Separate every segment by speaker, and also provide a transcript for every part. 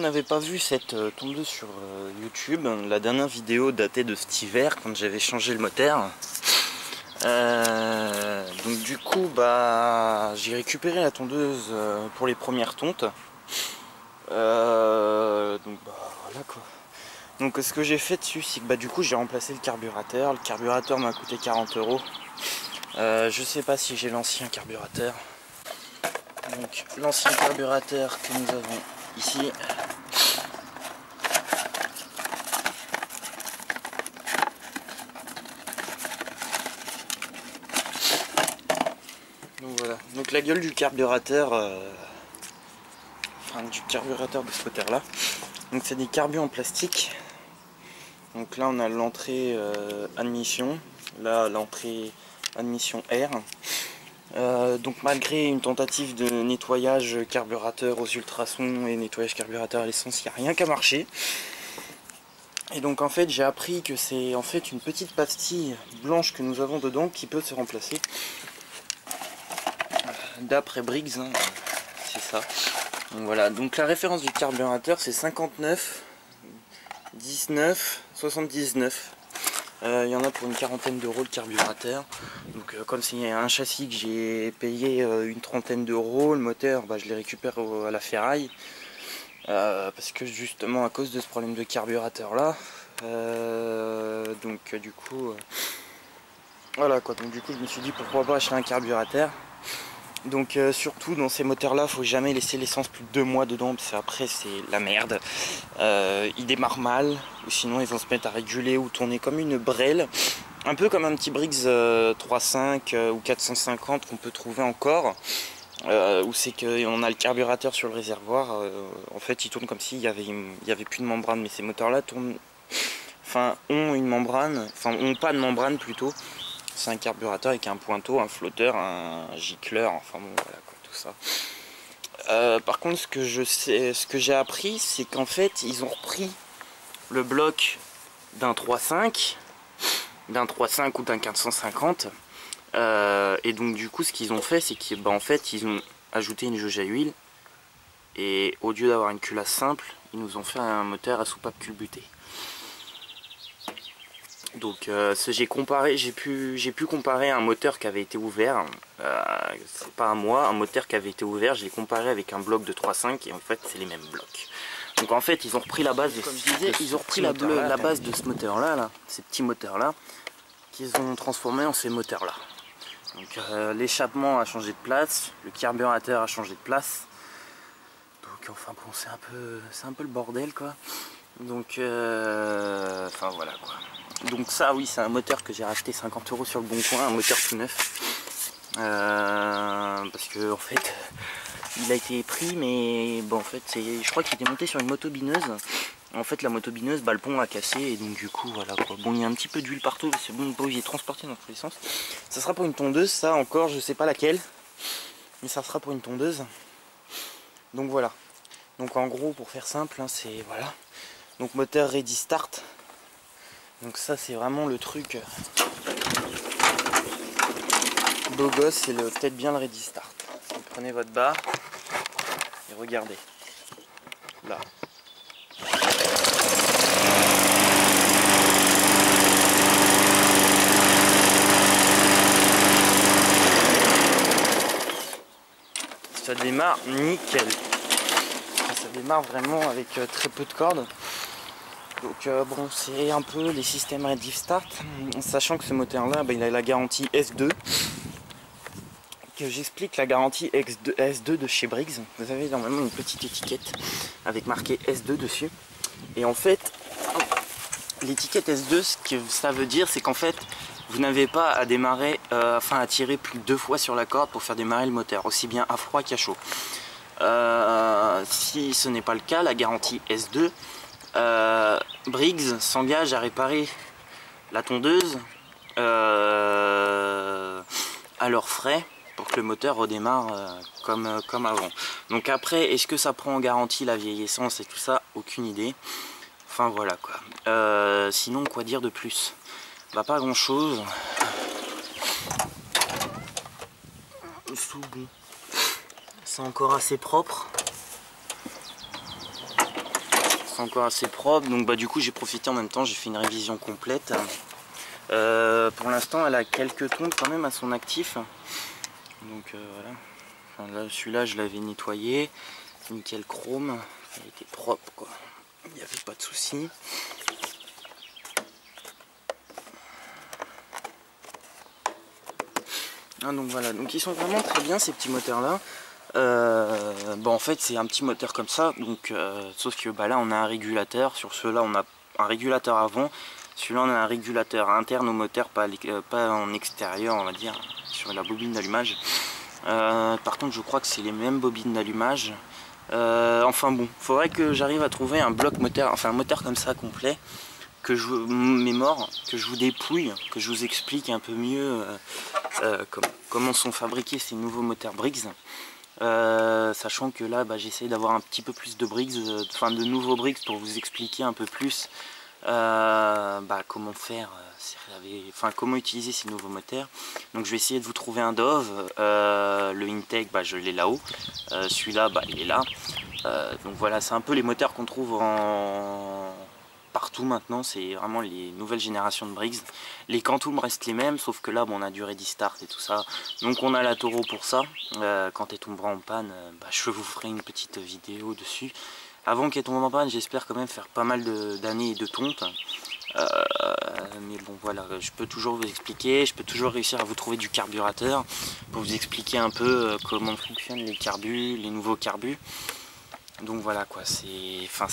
Speaker 1: n'avait pas vu cette euh, tondeuse sur euh, YouTube, la dernière vidéo datait de cet hiver quand j'avais changé le moteur. Euh, donc du coup, bah, j'ai récupéré la tondeuse pour les premières tontes. Donc bah, voilà quoi. Donc ce que j'ai fait dessus, c'est que bah, du coup j'ai remplacé le carburateur. Le carburateur m'a coûté 40 euros. Je sais pas si j'ai l'ancien carburateur. Donc l'ancien carburateur que nous avons ici. Donc voilà. Donc la gueule du carburateur, euh, enfin du carburateur de ce moteur là. Donc c'est des carbus en plastique. Donc là on a l'entrée euh, admission, là l'entrée admission air. Euh, donc malgré une tentative de nettoyage carburateur aux ultrasons et nettoyage carburateur à l'essence, il n'y a rien qu'à marcher. Et donc en fait j'ai appris que c'est en fait une petite pastille blanche que nous avons dedans qui peut se remplacer. D'après Briggs, hein, c'est ça. Donc voilà, donc la référence du carburateur c'est 59 19 79. Euh, Il y en a pour une quarantaine d'euros le carburateur. Donc euh, comme c'est un châssis que j'ai payé euh, une trentaine d'euros, le moteur bah, je les récupère à la ferraille. Euh, parce que justement à cause de ce problème de carburateur là. euh, donc euh, du coup. euh, voilà quoi, donc du coup je me suis dit pourquoi pas acheter un carburateur. Donc euh, surtout dans ces moteurs là faut jamais laisser l'essence plus de deux mois dedans parce qu'après c'est la merde. Euh, ils démarrent mal ou sinon ils vont se mettre à réguler ou tourner comme une brêle. Un peu comme un petit Briggs euh, 3.5 euh, ou 450 qu'on peut trouver encore. Où c'est qu'on a le carburateur sur le réservoir. en fait il tourne comme s'il y avait, il y avait plus de membrane mais ces moteurs là tournent. Enfin ont une membrane, enfin ont pas de membrane plutôt. C'est un carburateur avec un pointeau, un flotteur, un gicleur, enfin bon voilà quoi, tout ça. Euh, par contre, ce que je sais, ce que j'ai appris, c'est qu'en fait, ils ont repris le bloc d'un 3.5, d'un 3.5 ou d'un 450. Euh, et donc du coup, ce qu'ils ont fait, c'est qu'en en fait, ils ont ajouté une jauge à huile. Et au lieu d'avoir une culasse simple, ils nous ont fait un moteur à soupape culbuté. Donc euh, j'ai comparé, j'ai pu, j'ai pu comparer un moteur qui avait été ouvert, euh, c'est pas à moi, un moteur qui avait été ouvert, je l'ai comparé avec un bloc de 3.5 et en fait c'est les mêmes blocs. Donc en fait ils ont repris la base de,
Speaker 2: Comme je disais, ils ont repris la, base de ce moteur là, là, ces petits moteurs là,
Speaker 1: qu'ils ont transformé en ces moteurs là. Donc euh, l'échappement a changé de place, le carburateur a changé de place. Donc enfin bon c'est un peu c'est un peu le bordel quoi. Donc euh, enfin voilà quoi. Donc ça oui c'est un moteur que j'ai racheté 50 euros sur le bon coin, un moteur tout neuf. Euh, parce que en fait il a été pris mais bon en fait je crois qu'il était monté sur une moto bineuse. En fait la moto bineuse bah, le pont a cassé et donc du coup voilà quoi. Bon il y a un petit peu d'huile partout, c'est bon il est transporté dans tous les sens. Ça sera pour une tondeuse ça encore je sais pas laquelle. Mais ça sera pour une tondeuse. Donc voilà. Donc en gros pour faire simple hein, c'est voilà. Donc moteur ready start. Donc ça c'est vraiment le truc euh, beau gosse, c'est peut-être bien le ready start. Prenez votre barre et regardez. Là. Ça démarre nickel. Ça démarre vraiment avec euh, très peu de cordes. Donc euh, bon, c'est un peu les systèmes Ready Start, sachant que ce moteur-là, bah, il a la garantie S2. Que j'explique la garantie X2 S2 de chez Briggs. Vous avez normalement une petite étiquette avec marqué S2 dessus. Et en fait, l'étiquette S2, ce que ça veut dire, c'est qu'en fait, vous n'avez pas à démarrer, euh, enfin à tirer plus de deux fois sur la corde pour faire démarrer le moteur, aussi bien à froid qu'à chaud. Euh, si ce n'est pas le cas, la garantie S2, euh, Briggs s'engage à réparer la tondeuse euh, à leurs frais pour que le moteur redémarre euh, comme, comme avant. Donc après, est-ce que ça prend en garantie la vieille essence et tout ça? Aucune idée. Enfin voilà quoi. Sinon, quoi dire de plus? Bah pas grand chose. C'est encore assez propre. Encore assez propre. Donc bah du coup j'ai profité en même temps, j'ai fait une révision complète. Euh, pour l'instant elle a quelques tombes quand même à son actif. Donc voilà. là celui-là je l'avais nettoyé. Nickel chrome. Il était propre quoi. Il n'y avait pas de souci. Ah, donc voilà, donc ils sont vraiment très bien ces petits moteurs là. Euh, bon en fait c'est un petit moteur comme ça, donc euh, sauf que bah, là on a un régulateur, sur ceux-là on a un régulateur avant, celui-là on a un régulateur interne au moteur, pas, euh, pas en extérieur on va dire, sur la bobine d'allumage. par contre je crois que c'est les mêmes bobines d'allumage. enfin bon, faudrait que j'arrive à trouver un bloc moteur, enfin un moteur comme ça complet que je mémore, que je vous dépouille, que je vous explique un peu mieux euh, comment sont fabriqués ces nouveaux moteurs Briggs. Euh, sachant que là bah, j'essaie d'avoir un petit peu plus de euh, enfin de nouveaux Briggs pour vous expliquer un peu plus bah, comment faire, enfin comment utiliser ces nouveaux moteurs. Donc je vais essayer de vous trouver un Dove, le Intake bah, je l'ai là-haut, celui-là bah, il est là. donc voilà c'est un peu les moteurs qu'on trouve en, partout maintenant, c'est vraiment les nouvelles générations de Briggs. Les Quantum restent les mêmes, sauf que là, bon, on a du Ready Start et tout ça. Donc on a la Toro pour ça. Euh, quand elle tombera en panne, euh, bah, je vous ferai une petite vidéo dessus. Avant qu'elle tombe en panne, j'espère quand même faire pas mal d'années et de tontes. Euh, mais bon voilà, je peux toujours vous expliquer, je peux toujours réussir à vous trouver du carburateur pour vous expliquer un peu comment fonctionnent les carbus, les nouveaux carbus. Donc voilà quoi, c'est enfin,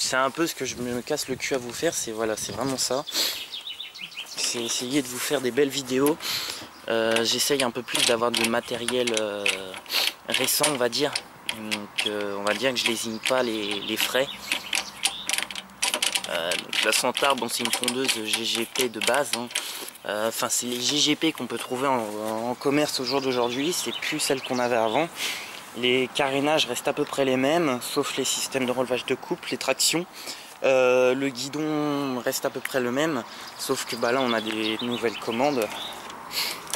Speaker 1: c'est un peu ce que je me casse le cul à vous faire, c'est voilà, c'est vraiment ça. C'est essayer de vous faire des belles vidéos. Euh, j'essaye un peu plus d'avoir du matériel euh, récent on va dire. Donc euh, on va dire que je lésine pas les, frais. donc la Centaure, bon c'est une tondeuse GGP de base. Hein. Enfin c'est les GGP qu'on peut trouver en, en commerce au jour d'aujourd'hui, c'est plus celle qu'on avait avant. Les carénages restent à peu près les mêmes, sauf les systèmes de relevage de couple, les tractions. Euh, le guidon reste à peu près le même, sauf que bah, là on a des nouvelles commandes.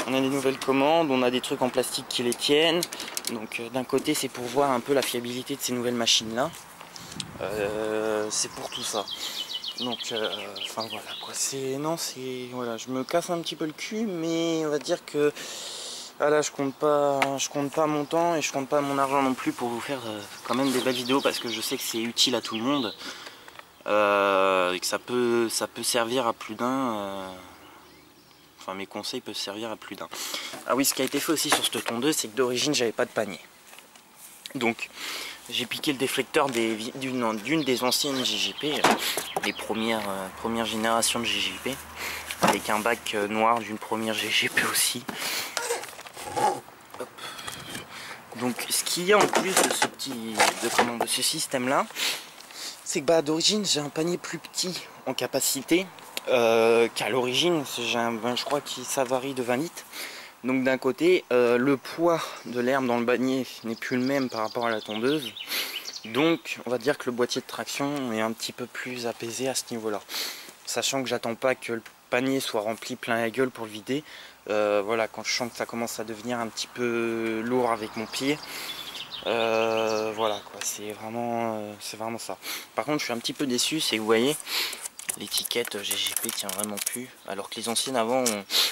Speaker 1: On a des nouvelles commandes, on a des trucs en plastique qui les tiennent. Donc euh, d'un côté c'est pour voir un peu la fiabilité de ces nouvelles machines là. Euh, c'est pour tout ça. Donc enfin voilà quoi. C'est. Non c'est. Voilà, je me casse un petit peu le cul, mais on va dire que ah là je compte pas je compte pas mon temps et je compte pas mon argent non plus pour vous faire euh, quand même des belles vidéos parce que je sais que c'est utile à tout le monde euh, et que ça peut ça peut servir à plus d'un euh, enfin mes conseils peuvent servir à plus d'un. Ah oui ce qui a été fait aussi sur cette tondeuse c'est que d'origine j'avais pas de panier. Donc j'ai piqué le déflecteur d'une des anciennes GGP les premières premières générations de GGP avec un bac noir d'une première GGP aussi donc ce qu'il y a en plus de ce petit de, système là, c'est que bah, d'origine j'ai un panier plus petit en capacité euh, qu'à l'origine. Je crois que ça varie de 20 litres. Donc d'un côté, euh, le poids de l'herbe dans le panier n'est plus le même par rapport à la tondeuse. Donc on va dire que le boîtier de traction est un petit peu plus apaisé à ce niveau-là. Sachant que j'attends pas que le panier soit rempli plein la gueule pour le vider. Euh, voilà, quand je sens que ça commence à devenir un petit peu lourd avec mon pied, euh, voilà quoi, c'est vraiment, euh, c'est vraiment ça. Par contre, je suis un petit peu déçu, c'est que vous voyez, l'étiquette GGP tient vraiment plus. Alors que les anciennes avant,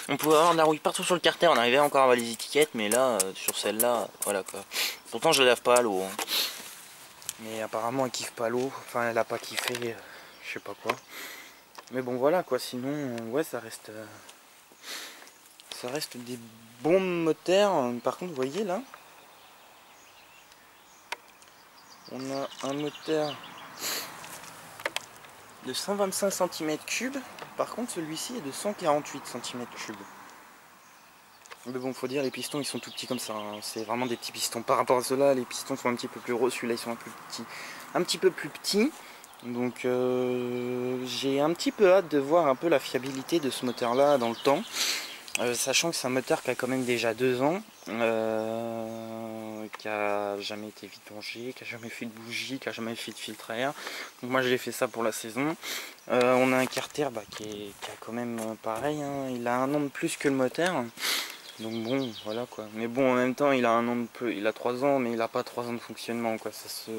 Speaker 1: on, pouvait avoir de la rouille partout sur le carter, on arrivait encore à avoir les étiquettes, mais là, sur celle-là, voilà quoi. Pourtant, je la lave pas à l'eau. Hein. Mais apparemment, elle kiffe pas l'eau. Enfin, elle a pas kiffé, je sais pas quoi. Mais bon, voilà quoi. Sinon, ouais, ça reste ça reste des bons moteurs. Par contre, vous voyez là, on a un moteur de 125 cm3. Par contre, celui-ci est de 148 cm3. Mais bon, faut dire, les pistons ils sont tout petits comme ça. Hein. C'est vraiment des petits pistons. Par rapport à ceux-là, les pistons sont un petit peu plus gros. Celui-là, ils sont un, peu petits. un petit peu plus petits. Donc, euh, j'ai un petit peu hâte de voir un peu la fiabilité de ce moteur-là dans le temps. Euh, sachant que c'est un moteur qui a quand même déjà deux ans, euh, qui a jamais été vidangé, qui a jamais fait de bougie, qui a jamais fait de filtre à air. Donc moi j'ai fait ça pour la saison. Euh, on a un carter bah, qui, est, a quand même pareil, hein. il a un an de plus que le moteur. Donc bon, voilà quoi. Mais bon, en même temps, il a un an de peu, il a trois ans, mais il a pas trois ans de fonctionnement quoi. Ça se,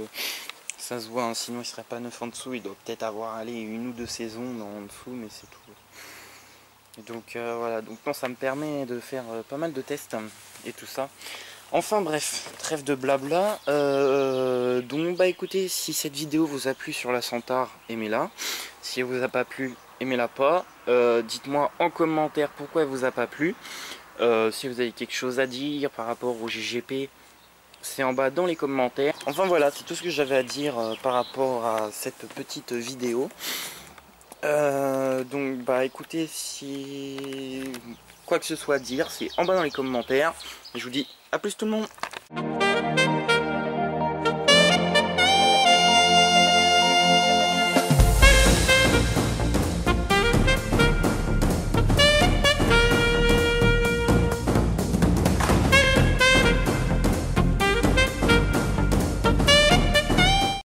Speaker 1: Ça se voit, hein, sinon il serait pas neuf en dessous. Il doit peut-être avoir allé une ou deux saisons en dessous, mais c'est tout. Donc euh, voilà, donc ça me permet de faire euh, pas mal de tests et tout ça. Enfin bref, trêve de blabla. Euh, donc bah écoutez, si cette vidéo vous a plu sur la Centaure, aimez-la. Si elle vous a pas plu, aimez-la pas. Dites-moi en commentaire pourquoi elle vous a pas plu. si vous avez quelque chose à dire par rapport au GGP, c'est en bas dans les commentaires. Enfin voilà, c'est tout ce que j'avais à dire par rapport à cette petite vidéo. Euh, donc bah écoutez, si quoi que ce soit à dire, c'est en bas dans les commentaires. je vous dis à plus tout le monde